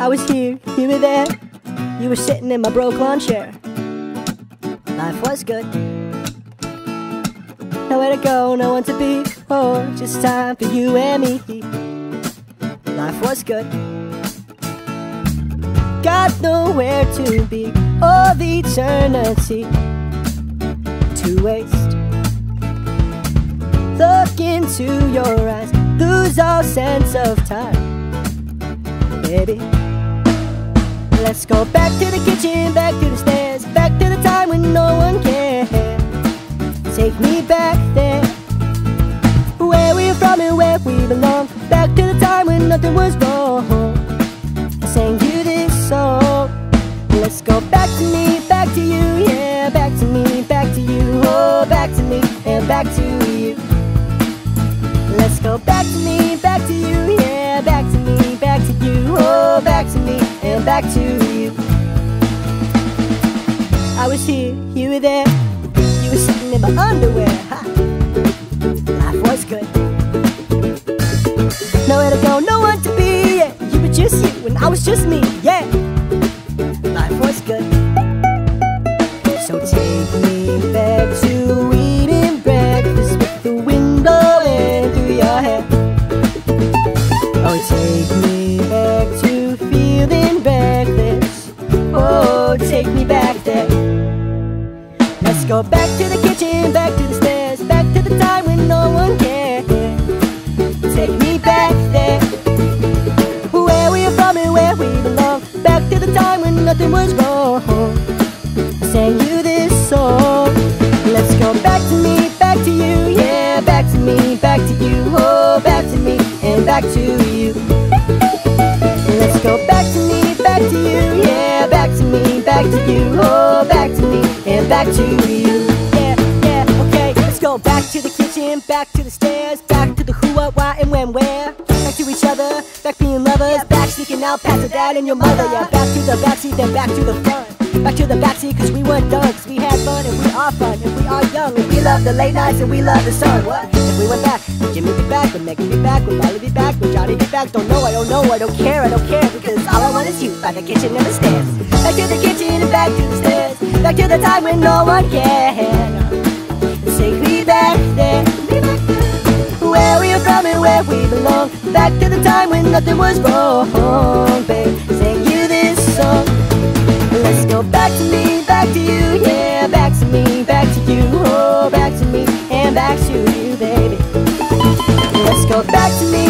I was here, you were there. You were sitting in my broke lawn chair. Life was good. Nowhere to go, no one to be. Oh, just time for you and me. Life was good. Got nowhere to be. All the eternity to waste. Look into your eyes, lose all sense of time, baby. Let's go back to the kitchen, back to the stairs, back to the time when no one cared. Take me back there, where we're from and where we belong. Back to the time when nothing was wrong. I sang you this song. Let's go back to me, back to you, yeah, back to me, back to you, oh, back to me, and back to you. Let's go back to me, back to you, yeah, back to me, back to you, oh, back to you. I was here, you were there, you were sitting in my underwear. Ha. Life was good. Nowhere to go, no one to be, yeah. You were just you, and I was just me, yeah. Life was good. So take me back go back to the kitchen, back to the stairs, back to the time when no one cared. Take me back there, where we are from and where we belong. Back to the time when nothing was wrong. I sang you this song. Let's go back to me, back to you, yeah, back to me, back to you, oh, back to me, and back to you. Let's go back to me, back to you, yeah, back to me, back to you, oh, back to you. Yeah, yeah, okay, let's go back to the kitchen, back to the stairs, back to the who, what, why, and when, where. Back to each other, back being lovers, back sneaking out past the dad and your mother, yeah, back to the backseat, then back to the front. Back to the backseat, cause we weren't done, cause we had fun and we are fun, and we are young, and we love the late nights and we love the sun. What? If we went back, would Jimmy be back? Would Megan be back? Would Molly be back? Would Johnny be back? Don't know, I don't know, I don't care, I don't care, because all I want is you by the kitchen and the stairs. Back to the kitchen and back to the stairs, back to the time when no one cared. Take me back there, where we are from and where we belong. Back to the time when nothing was wrong, babe. Sing you this song. Let's go back to me, back to you, yeah, back to me, back to you, oh, back to me, and back to you, baby. Let's go back to me,